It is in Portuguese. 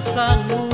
nossa.